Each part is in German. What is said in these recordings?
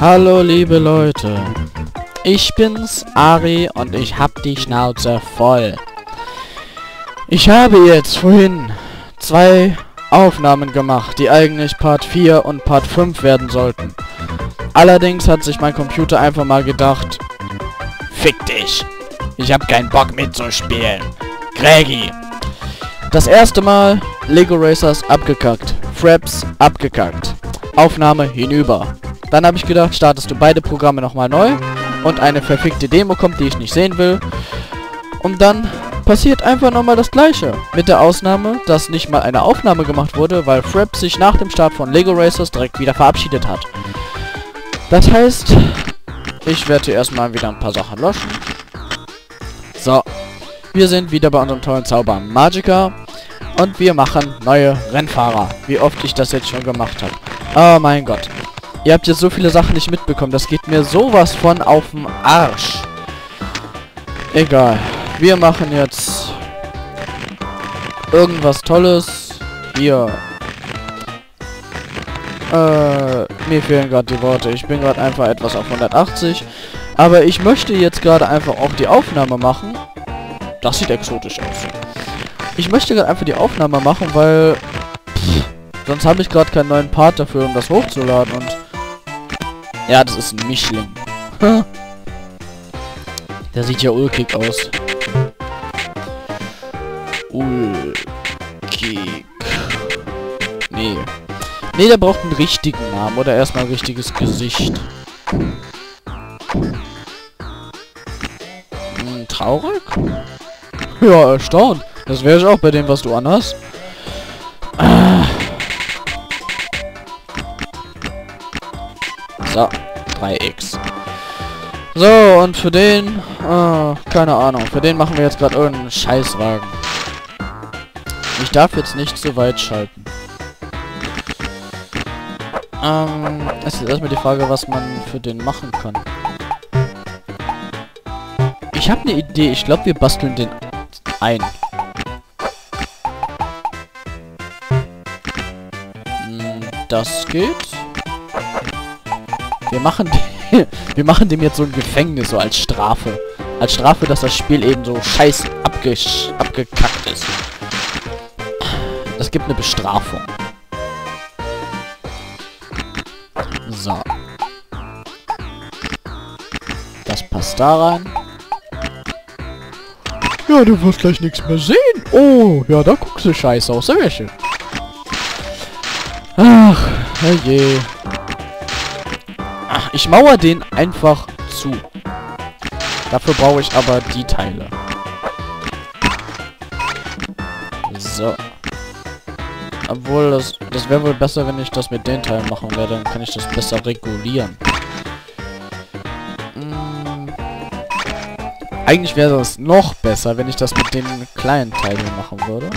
Hallo liebe Leute, ich bin's, Ari, und ich hab die Schnauze voll. Ich habe jetzt vorhin zwei Aufnahmen gemacht, die eigentlich Part 4 und Part 5 werden sollten. Allerdings hat sich mein Computer einfach mal gedacht, Fick dich, ich hab keinen Bock mitzuspielen. Greggy. Das erste Mal Lego Racers abgekackt, Fraps abgekackt. Aufnahme hinüber. Dann habe ich gedacht, startest du beide Programme nochmal neu und eine verfickte Demo kommt, die ich nicht sehen will. Und dann passiert einfach nochmal das gleiche. Mit der Ausnahme, dass nicht mal eine Aufnahme gemacht wurde, weil Fraps sich nach dem Start von Lego Racers direkt wieder verabschiedet hat. Das heißt, ich werde erstmal wieder ein paar Sachen löschen. So. Wir sind wieder bei unserem tollen Zauber Magica. Und wir machen neue Rennfahrer. Wie oft ich das jetzt schon gemacht habe. Oh mein Gott. Ihr habt jetzt so viele Sachen nicht mitbekommen. Das geht mir sowas von auf den Arsch. Egal. Wir machen jetzt irgendwas Tolles. Hier. Äh, mir fehlen gerade die Worte. Ich bin gerade einfach etwas auf 180. Aber ich möchte jetzt gerade einfach auch die Aufnahme machen. Das sieht exotisch aus. Ich möchte gerade einfach die Aufnahme machen, weil... Pff, sonst habe ich gerade keinen neuen Part dafür, um das hochzuladen. Und... Ja, das ist ein Mischling. Der sieht ja ulkig aus. Ulkig. Nee. Nee, der braucht einen richtigen Namen oder erstmal ein richtiges Gesicht. Hm, traurig? Ja, erstaunt. Das wäre ich auch bei dem, was du anhast. Ah. So, 3x. So, und für den, oh, keine Ahnung, für den machen wir jetzt gerade irgendeinen Scheißwagen. Ich darf jetzt nicht so weit schalten. Ähm, es ist erstmal die Frage, was man für den machen kann. Ich habe eine Idee. Ich glaube, wir basteln den ein. Hm, das geht. Wir machen, wir machen dem jetzt so ein Gefängnis, so als Strafe. Als Strafe, dass das Spiel eben so scheiß abgesch abgekackt ist. Das gibt eine Bestrafung. So. Das passt da rein. Ja, du wirst gleich nichts mehr sehen. Oh, ja, da guckst du scheiße aus. Sehr schön. Ach, herrje. Ich mauer den einfach zu. Dafür brauche ich aber die Teile. So. Obwohl, das, das wäre wohl besser, wenn ich das mit den Teilen machen werde. Dann kann ich das besser regulieren. Hm. Eigentlich wäre das noch besser, wenn ich das mit den kleinen Teilen machen würde.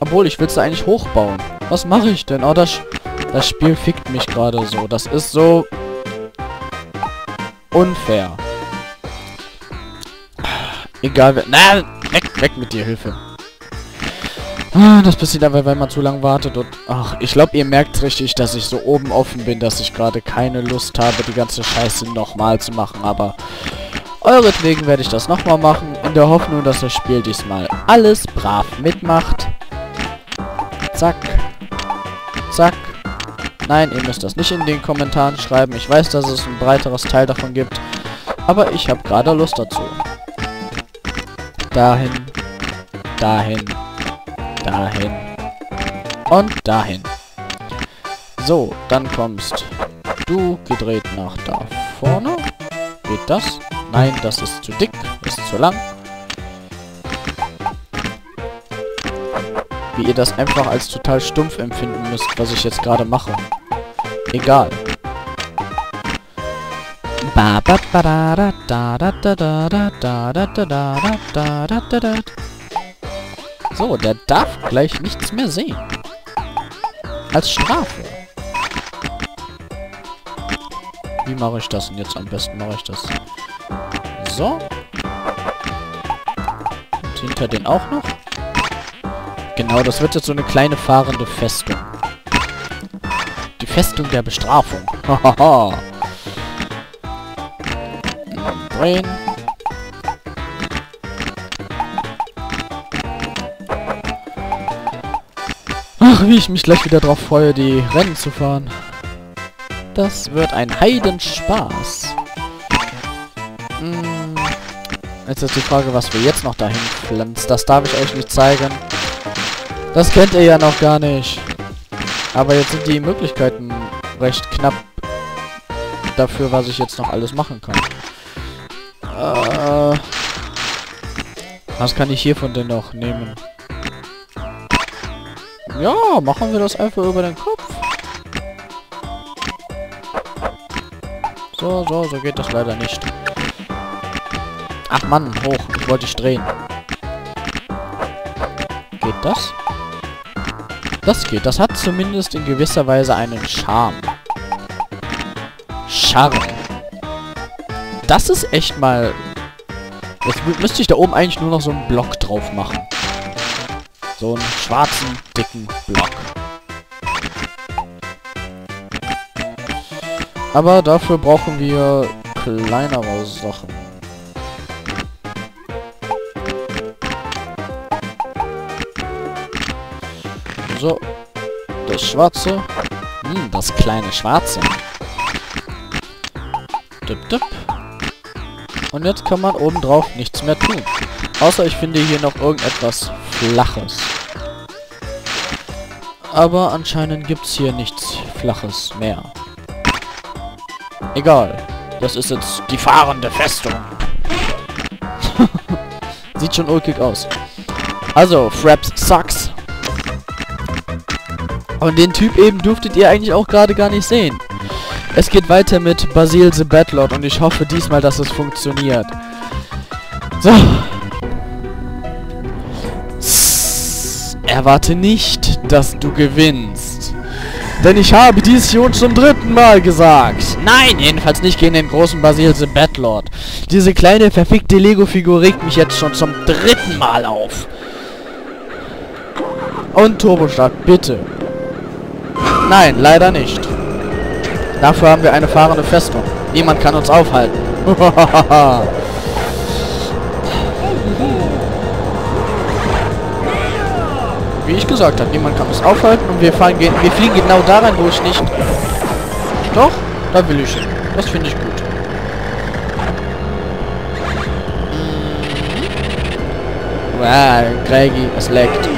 Obwohl, ich will es eigentlich hochbauen. Was mache ich denn? Oh, das, das Spiel fickt mich gerade so. Das ist so unfair. Egal, na, weg, weg mit dir, Hilfe. Ah, das passiert aber, wenn man zu lange wartet und... Ach, ich glaube, ihr merkt richtig, dass ich so oben offen bin, dass ich gerade keine Lust habe, die ganze Scheiße nochmal zu machen, aber... Euretwegen werde ich das nochmal machen, in der Hoffnung, dass das Spiel diesmal alles brav mitmacht. Zack. Zack. Nein, ihr müsst das nicht in den Kommentaren schreiben. Ich weiß, dass es ein breiteres Teil davon gibt. Aber ich habe gerade Lust dazu. Dahin. Dahin. Dahin. Und dahin. So, dann kommst du gedreht nach da vorne. Geht das? Nein, das ist zu dick. Ist zu lang. Wie ihr das einfach als total stumpf empfinden müsst, was ich jetzt gerade mache. Egal. So, der darf gleich nichts mehr sehen. Als Strafe. Wie mache ich das denn jetzt am besten? Mache ich das so. Und hinter den auch noch. Genau, das wird jetzt so eine kleine fahrende Festung. Die Festung der Bestrafung. Hahaha. Brain. Ach, wie ich mich gleich wieder drauf freue, die Rennen zu fahren. Das wird ein Heidenspaß. Hm. Jetzt ist die Frage, was wir jetzt noch dahin pflanzen. Das darf ich euch nicht zeigen. Das kennt ihr ja noch gar nicht. Aber jetzt sind die Möglichkeiten recht knapp dafür, was ich jetzt noch alles machen kann. Äh, was kann ich hiervon denn noch nehmen? Ja, machen wir das einfach über den Kopf. So, so, so geht das leider nicht. Ach Mann, hoch. Ich wollte dich drehen. Geht das? Das geht. Das hat zumindest in gewisser Weise einen Charme. Charme. Das ist echt mal... Jetzt müsste ich da oben eigentlich nur noch so einen Block drauf machen. So einen schwarzen, dicken Block. Aber dafür brauchen wir kleinere Sachen. So. Das Schwarze. Hm, das kleine Schwarze. Dip, dip. Und jetzt kann man oben drauf nichts mehr tun. Außer ich finde hier noch irgendetwas Flaches. Aber anscheinend gibt es hier nichts Flaches mehr. Egal. Das ist jetzt die fahrende Festung. Sieht schon ulkig aus. Also, Fraps sucks. Und den Typ eben durftet ihr eigentlich auch gerade gar nicht sehen. Es geht weiter mit Basil the Batlord und ich hoffe diesmal, dass es funktioniert. So. Erwarte nicht, dass du gewinnst. Denn ich habe dies schon zum dritten Mal gesagt. Nein, jedenfalls nicht gegen den großen Basil the Batlord. Diese kleine verfickte Lego-Figur regt mich jetzt schon zum dritten Mal auf. Und Turbostart, bitte. Nein, leider nicht. Dafür haben wir eine fahrende Festung. Niemand kann uns aufhalten. Wie ich gesagt habe, niemand kann uns aufhalten und wir, fahren, wir fliegen genau da rein, wo ich nicht... Doch, da will ich hin. Das finde ich gut. Wow, Greggy, es leckt.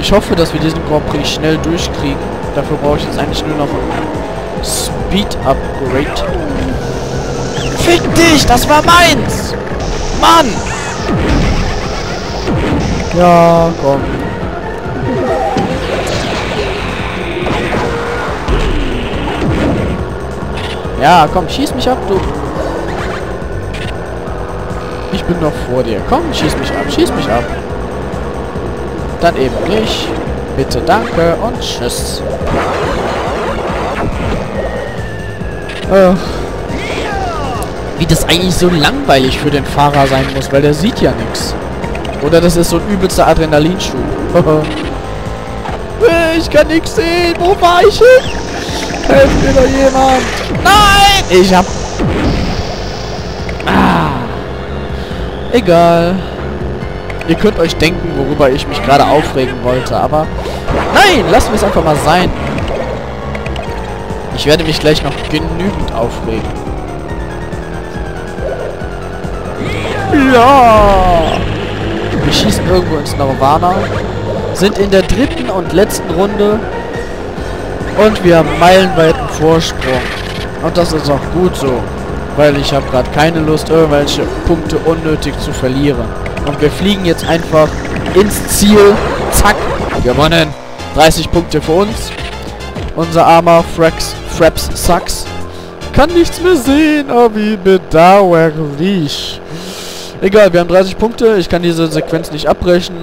Ich hoffe, dass wir diesen Grand Prix schnell durchkriegen. Dafür brauche ich jetzt eigentlich nur noch ein Speed Upgrade. Fick dich, das war meins! Mann! Ja, komm. Ja, komm, schieß mich ab, du. Ich bin noch vor dir. Komm, schieß mich ab, schieß mich ab. Dann eben nicht. Bitte, danke und tschüss. Ach. Wie das eigentlich so langweilig für den Fahrer sein muss, weil der sieht ja nichts. Oder das ist so ein übelster Adrenalinschub. ich kann nichts sehen. Wo war ich hin? Helft mir doch jemand. Nein! Ich hab... Ah. Egal. Ihr könnt euch denken, worüber ich mich gerade aufregen wollte, aber... Nein! Lassen wir es einfach mal sein. Ich werde mich gleich noch genügend aufregen. Ja! Wir schießen irgendwo ins Nirvana. Sind in der dritten und letzten Runde. Und wir haben meilenweiten Vorsprung. Und das ist auch gut so. Weil ich habe gerade keine Lust, irgendwelche Punkte unnötig zu verlieren. Und wir fliegen jetzt einfach ins Ziel. Zack. Gewonnen. 30 Punkte für uns. Unser armer Frax, Fraps Sucks kann nichts mehr sehen. Oh, wie bedauerlich. Egal, wir haben 30 Punkte. Ich kann diese Sequenz nicht abbrechen.